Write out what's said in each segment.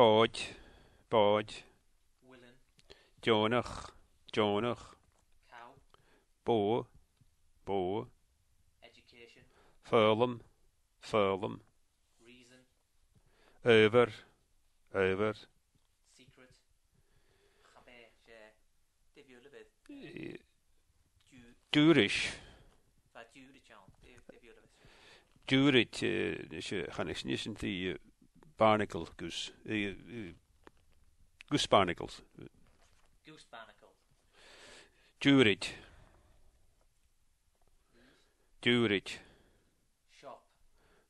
Bod. Bod. Willen. Jonach. Jonach. Cow. Bo. Bo. Education. Furlum. Furlum. Reason. Over. Over. Secret. Chabe. Defiw lyfydd. Dúris. Dúris, Dúris, Dúris, Dúris, Dúris, Dúris, Dúris, Dúris, Dúris, Dúris, Dúris, Dúris, Barnacle goose. Uh, uh, goose barnacles. Goose barnacles, Durage. Durage. Shop.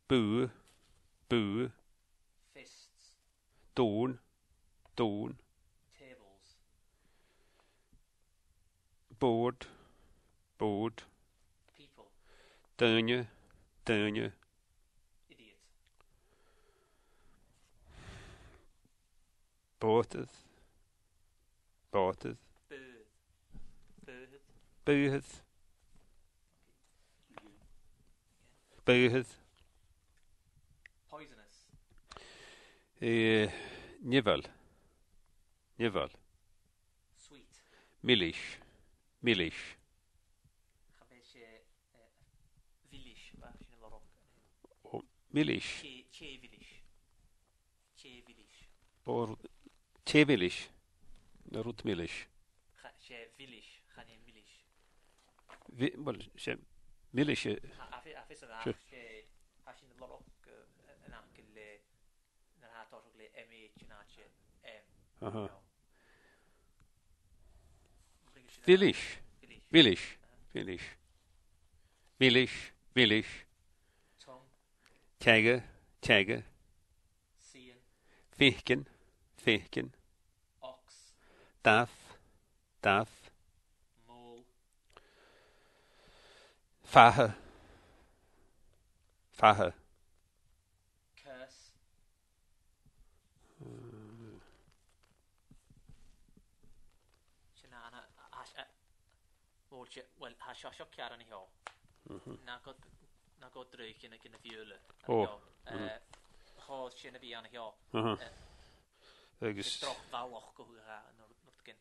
Boo. Boo. Fists. Dawn. Dawn. Tables. Board. Board. People. Dernier. Dernier. Bótad. Bótad. Bydd. Bydd. Bydd. Poisonous. E, nifel. Nifel. Sweet. Milish. Milish. Milish. Che, che Milish. Che Milish. O'r Te bilish. Na rut milish. She vilish. Chane milish. Vi, well, she milish. Afi, afi sy'n ach. She, hashin lorog yn ac yn le. Na'r hat o'r le MH yn ac M. Aha. Vilish. Vilish. Vilish. Vilish. Tom. Tagger. Tagger. Sien. Fikken. Fikken dath, dath. Mol. Fahe, fahe. Curse. Mm. Sianana, wel, ha siosio ciar yn i ho. Mm-hmm. Na go drwy gyn y fiwle. O. Ho, sy'n y fi yn i oh. mm-hmm. eh, ho. Agus... Drop faloch go hwyr ha, nôr gen.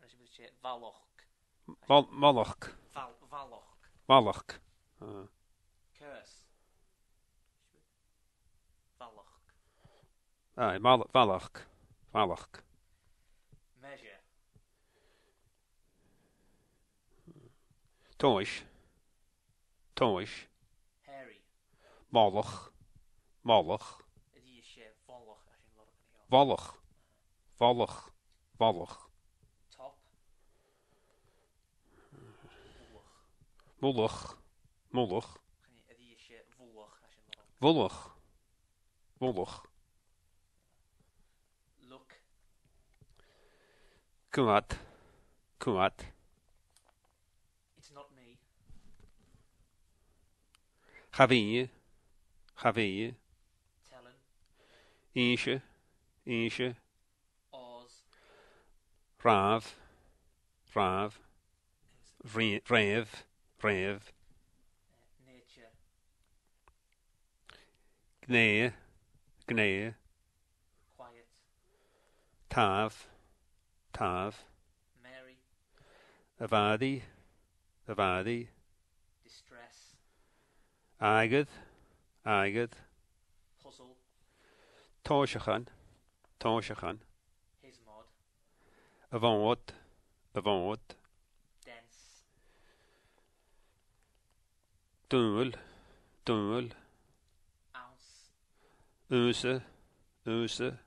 Nes i bwysig faloch. Maloch. Faloch. Maloch. Cers. Faloch. Ai, faloch. Faloch. Measure. Tois. Tois. Harry. Moloch. Moloch. Wallig. Wallig. Wallig. Top. Mollig. Mollig. Wollig. Wollig. Look. Kwaad. Kwaad. It's not me. Ga weer. Ga weer. Tellen. Eentje. eisiau. Oz. Raf. Raf. Ref. Ref. Nature. Gne. Gne. Quiet. Taf. Taf. Mary. Avadi. Avadi. Distress. Agad. Agad. Puzzle. Táisechan. His mod. Avant haute. Avant haute. Dense. Tunnel. Tunnel. Ounce.